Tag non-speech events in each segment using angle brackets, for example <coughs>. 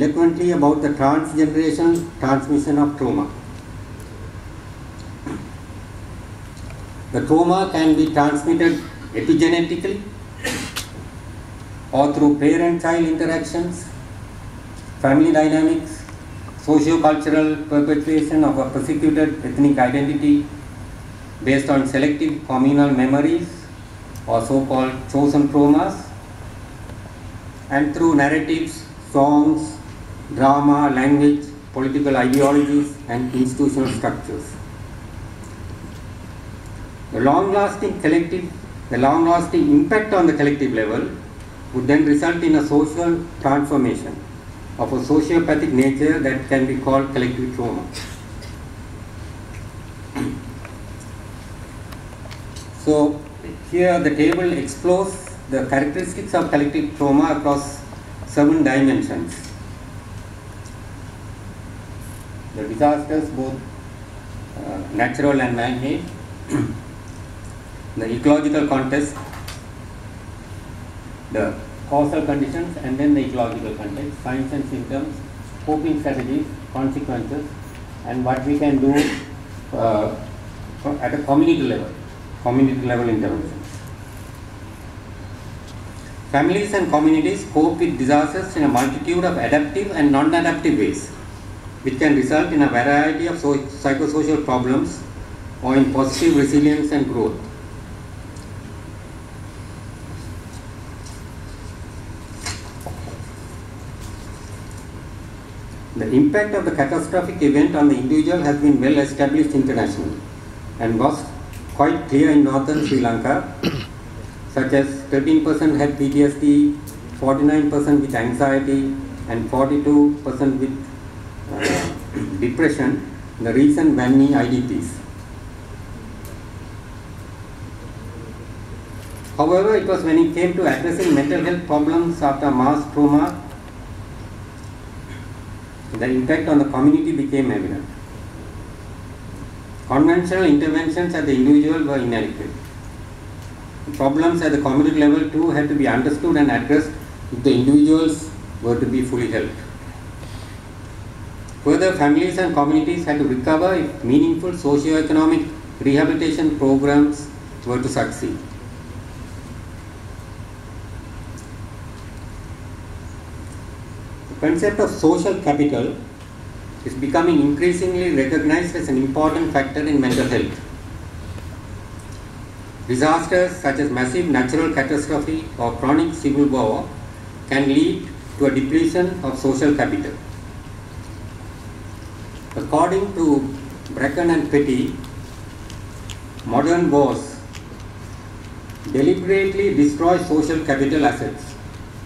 eloquently about the transgenerational transmission of trauma. The trauma can be transmitted epigenetically or through parent-child interactions, family dynamics, socio-cultural perpetuation of a persecuted ethnic identity based on selective communal memories or so-called chosen traumas, and through narratives, songs, drama, language, political ideologies, and institutional structures. The long-lasting collective, the long-lasting impact on the collective level would then result in a social transformation of a sociopathic nature that can be called collective trauma. <clears throat> So here the table explores the characteristics of collective trauma across seven dimensions. The disasters, both uh, natural and man-made, the ecological context, the causal conditions, and then the ecological context, signs and symptoms, coping strategies, consequences, and what we can do uh, at a community level, community level interventions. Families and communities cope with disasters in a multitude of adaptive and non-adaptive ways, which can result in a variety of so- psychosocial problems or in positive resilience and growth. The impact of the catastrophic event on the individual has been well established internationally and was quite clear in northern Sri Lanka, <coughs> such as 13% had PTSD, 49% with anxiety, and 42% with depression, the recent Vanni IDPs. However, it was when it came to addressing mental health problems after mass trauma the impact on the community became evident. Conventional interventions at the individual were inadequate. Problems at the community level too had to be understood and addressed if the individuals were to be fully helped. Further, families and communities had to recover if meaningful socio-economic rehabilitation programs were to succeed. The concept of social capital is becoming increasingly recognized as an important factor in mental health. Disasters such as massive natural catastrophe or chronic civil war can lead to a depletion of social capital. According to Bracken and Petty, modern wars deliberately destroy social capital assets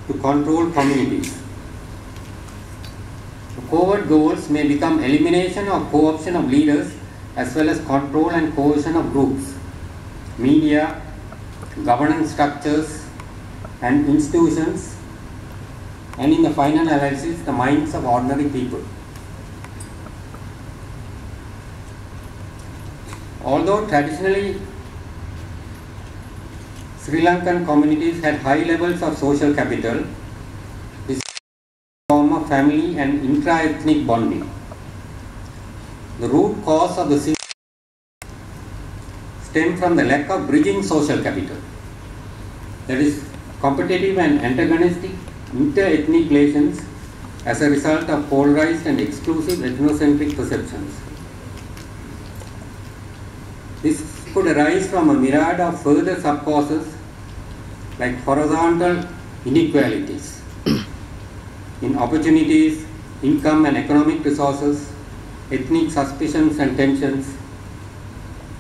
to control communities. The covert goals may become elimination or co-option of leaders as well as control and coercion of groups, media, governance structures and institutions and in the final analysis the minds of ordinary people. Although traditionally Sri Lankan communities had high levels of social capital, this form of family and intra-ethnic bonding. The root cause of the stem from the lack of bridging social capital. That is competitive and antagonistic inter-ethnic relations as a result of polarized and exclusive ethnocentric perceptions. This could arise from a myriad of further subcauses like horizontal inequalities <clears throat> in opportunities, income and economic resources, ethnic suspicions and tensions,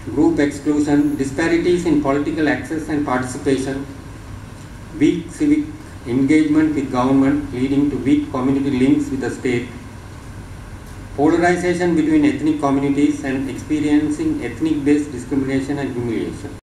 group exclusion, disparities in political access and participation, weak civic engagement with government leading to weak community links with the state, polarization between ethnic communities and experiencing ethnic based discrimination and humiliation.